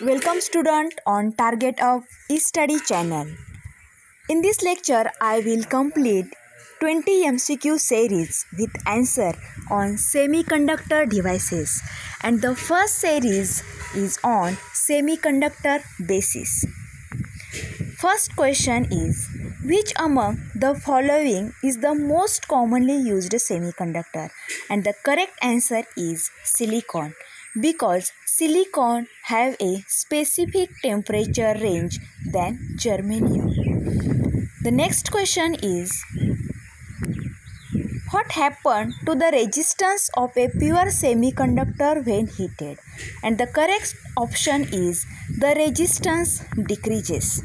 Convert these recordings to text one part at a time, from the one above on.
Welcome student on target of e-study channel. In this lecture I will complete 20 MCQ series with answer on semiconductor devices and the first series is on semiconductor basis. First question is which among the following is the most commonly used semiconductor and the correct answer is silicon because silicon have a specific temperature range than germanium. The next question is what happened to the resistance of a pure semiconductor when heated? And the correct option is the resistance decreases.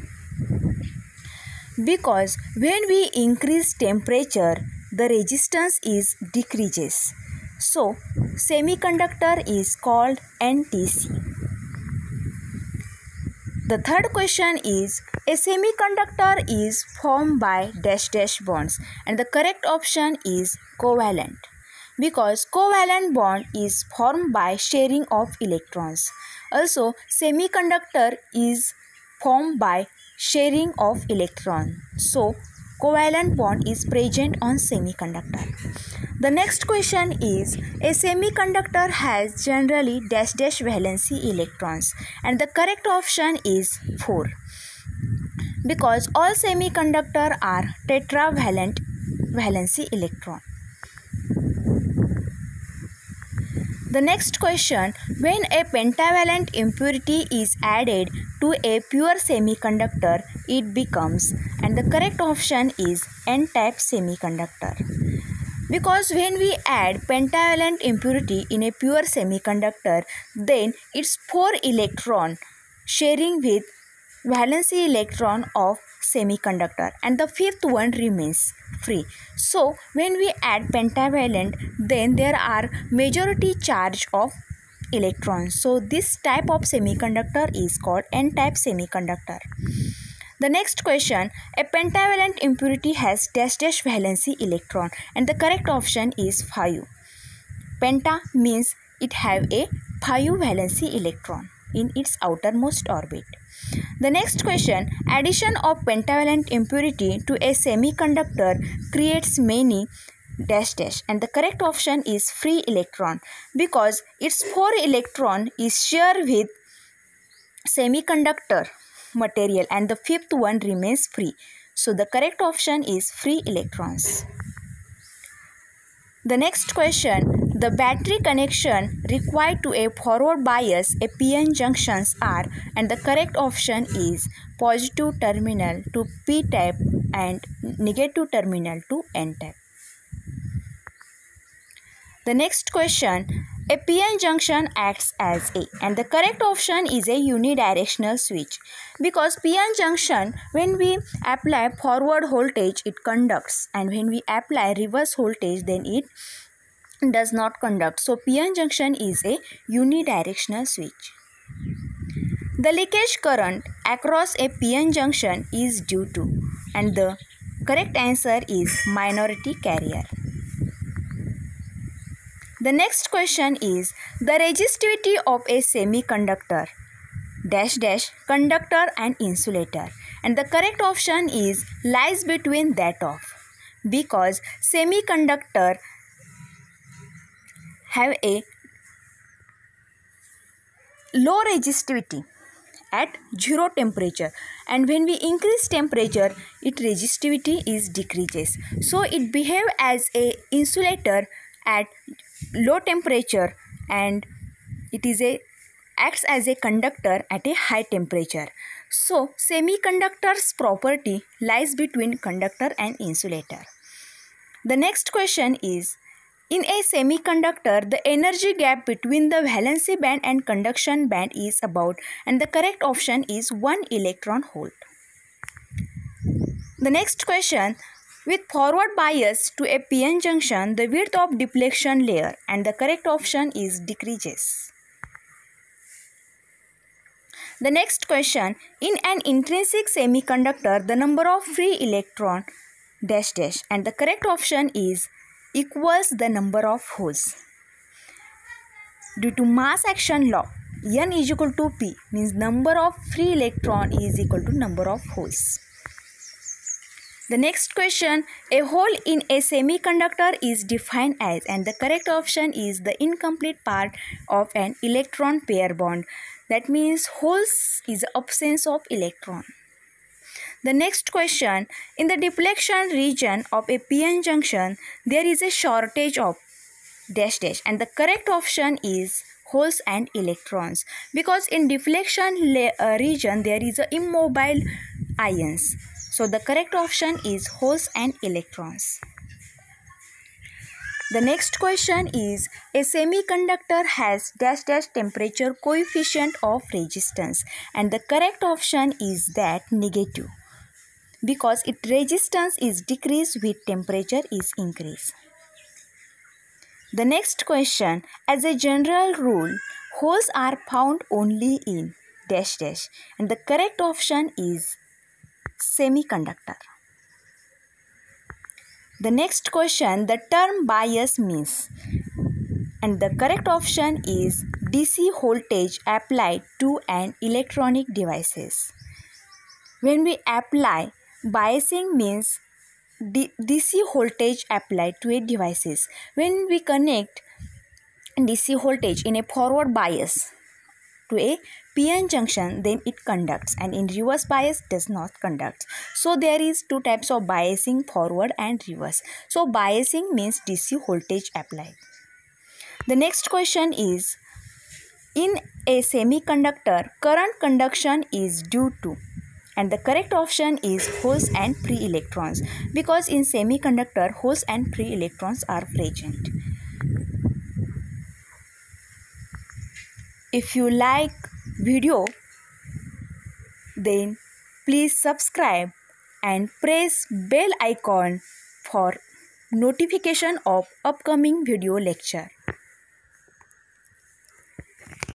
Because when we increase temperature, the resistance is decreases. So, semiconductor is called NTC. The third question is a semiconductor is formed by dash dash bonds and the correct option is covalent because covalent bond is formed by sharing of electrons. Also semiconductor is formed by sharing of electron. So covalent bond is present on semiconductor. The next question is a semiconductor has generally dash dash valency electrons and the correct option is 4 because all semiconductor are tetravalent valency electron. The next question when a pentavalent impurity is added to a pure semiconductor it becomes and the correct option is n-type semiconductor because when we add pentavalent impurity in a pure semiconductor then its 4 electron sharing with valency electron of semiconductor and the fifth one remains free. So when we add pentavalent then there are majority charge of electrons. So this type of semiconductor is called n type semiconductor the next question a pentavalent impurity has dash dash valency electron and the correct option is 5 penta means it have a 5 valency electron in its outermost orbit. The next question addition of pentavalent impurity to a semiconductor creates many dash dash and the correct option is free electron because its 4 electron is shared with semiconductor material and the fifth one remains free so the correct option is free electrons the next question the battery connection required to a forward bias a PN junctions are and the correct option is positive terminal to P type and negative terminal to N type. The next question a PN junction acts as a and the correct option is a unidirectional switch because PN junction when we apply forward voltage it conducts and when we apply reverse voltage then it does not conduct. So PN junction is a unidirectional switch. The leakage current across a PN junction is due to and the correct answer is minority carrier. The next question is the resistivity of a semiconductor dash dash conductor and insulator. And the correct option is lies between that of. Because semiconductor have a low resistivity at zero temperature. And when we increase temperature its resistivity is decreases. So it behave as a insulator at low temperature and it is a acts as a conductor at a high temperature so semiconductor's property lies between conductor and insulator the next question is in a semiconductor, the energy gap between the valency band and conduction band is about and the correct option is 1 electron volt. The next question with forward bias to a PN junction, the width of depletion layer and the correct option is decreases. The next question in an intrinsic semiconductor, the number of free electron dash dash and the correct option is equals the number of holes. Due to mass action law, n is equal to p means number of free electron is equal to number of holes. The next question, a hole in a semiconductor is defined as and the correct option is the incomplete part of an electron pair bond. That means holes is absence of electron. The next question, in the deflection region of a PN junction, there is a shortage of dash dash and the correct option is holes and electrons because in deflection uh, region there is a immobile ions so the correct option is holes and electrons. The next question is a semiconductor has dash dash temperature coefficient of resistance and the correct option is that negative because its resistance is decreased with temperature is increased. The next question as a general rule holes are found only in dash dash and the correct option is semiconductor. The next question the term bias means and the correct option is DC voltage applied to an electronic devices. When we apply biasing means DC voltage applied to a devices. When we connect DC voltage in a forward bias to a PN junction then it conducts and in reverse bias does not conduct. So there is two types of biasing forward and reverse. So biasing means DC voltage applied. The next question is in a semiconductor current conduction is due to and the correct option is holes and free electrons because in semiconductor holes and free electrons are present. If you like video then please subscribe and press bell icon for notification of upcoming video lecture